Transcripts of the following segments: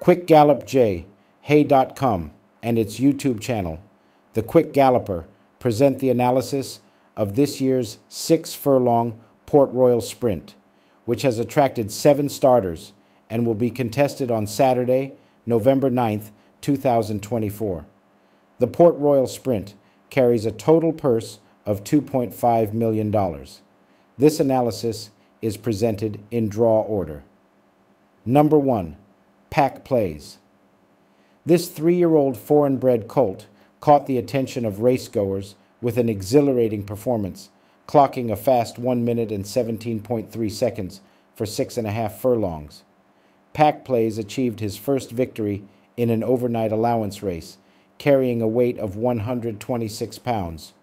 Quick and its YouTube channel, The Quick Galloper, present the analysis of this year's six furlong Port Royal Sprint, which has attracted seven starters and will be contested on Saturday, November 9th, 2024. The Port Royal Sprint carries a total purse of $2.5 million. This analysis is presented in draw order. Number one, Pack Plays. This three year old foreign bred colt caught the attention of racegoers with an exhilarating performance, clocking a fast 1 minute and 17.3 seconds for six and a half furlongs. Pack Plays achieved his first victory in an overnight allowance race, carrying a weight of 126 pounds.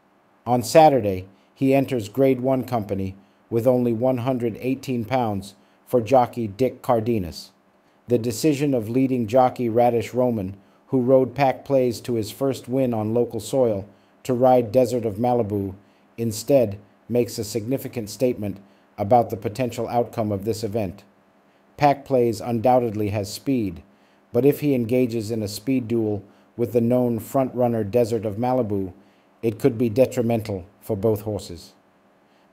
On Saturday, he enters Grade 1 company with only 118 pounds for jockey Dick Cardenas. The decision of leading jockey Raddesh Roman, who rode pack plays to his first win on local soil, to ride Desert of Malibu, instead makes a significant statement about the potential outcome of this event. Pack Plays undoubtedly has speed, but if he engages in a speed duel with the known front-runner Desert of Malibu, it could be detrimental for both horses.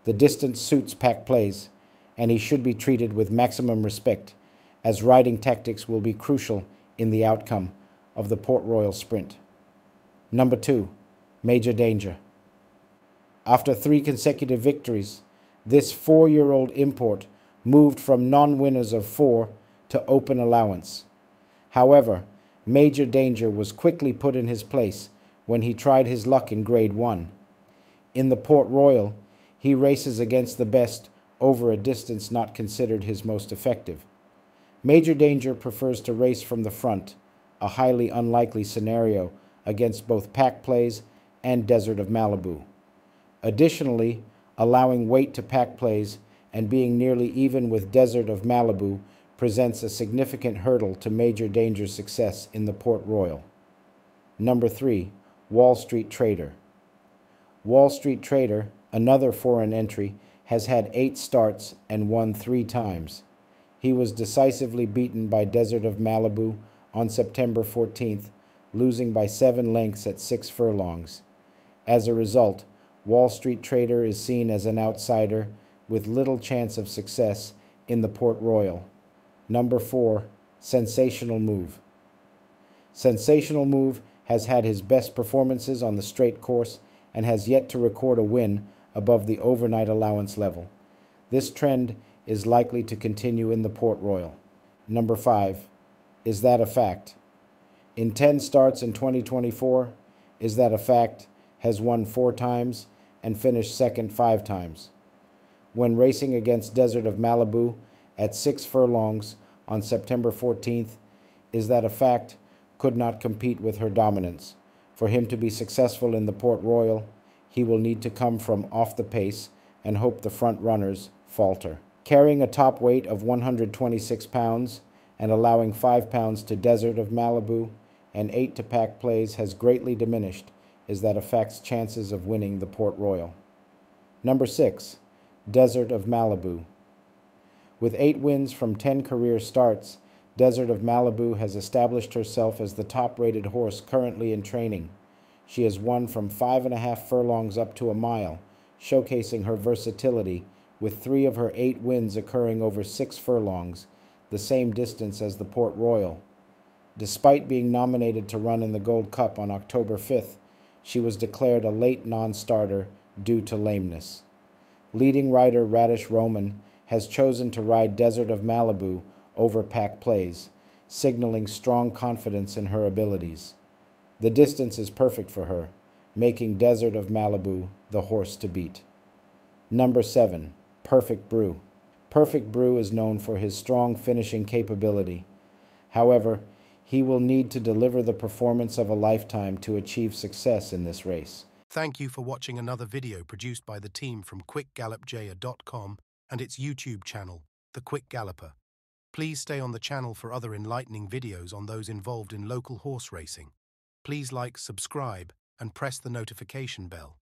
The distance suits Pack Plays, and he should be treated with maximum respect, as riding tactics will be crucial in the outcome of the Port Royal Sprint. Number two, Major Danger. After three consecutive victories, this four year old import moved from non winners of four to open allowance. However, Major Danger was quickly put in his place when he tried his luck in Grade 1. In the Port Royal, he races against the best over a distance not considered his most effective. Major Danger prefers to race from the front, a highly unlikely scenario against both pack plays and Desert of Malibu. Additionally, allowing weight to pack plays and being nearly even with Desert of Malibu presents a significant hurdle to Major Danger's success in the Port Royal. Number three, Wall Street Trader. Wall Street Trader, another foreign entry, has had eight starts and won three times. He was decisively beaten by Desert of Malibu on September 14th, losing by seven lengths at six furlongs. As a result, Wall Street Trader is seen as an outsider with little chance of success in the Port Royal. Number four, Sensational Move. Sensational Move has had his best performances on the straight course and has yet to record a win above the overnight allowance level. This trend is likely to continue in the Port Royal. Number five, is that a fact? In 10 starts in 2024, is that a fact? Has won four times and finished second five times. When racing against Desert of Malibu at six furlongs on September 14th, is that a fact? Could not compete with her dominance. For him to be successful in the Port Royal, he will need to come from off the pace and hope the front runners falter. Carrying a top weight of 126 pounds and allowing 5 pounds to Desert of Malibu and 8 to pack plays has greatly diminished is that a fact's chances of winning the Port Royal. Number 6. Desert of Malibu. With 8 wins from 10 career starts, Desert of Malibu has established herself as the top rated horse currently in training. She has won from five and a half furlongs up to a mile, showcasing her versatility, with three of her eight wins occurring over six furlongs, the same distance as the Port Royal. Despite being nominated to run in the Gold Cup on October 5th, she was declared a late non starter due to lameness. Leading rider Raddesh Roman has chosen to ride Desert of Malibu over pack plays, signaling strong confidence in her abilities. The distance is perfect for her, making Desert of Malibu the horse to beat. Number 7. Perfect Brew. Perfect Brew is known for his strong finishing capability. However, he will need to deliver the performance of a lifetime to achieve success in this race. Thank you for watching another video produced by the team from QuickGallopJa.com and its YouTube channel, The Quick Galloper. Please stay on the channel for other enlightening videos on those involved in local horse racing. Please like, subscribe, and press the notification bell.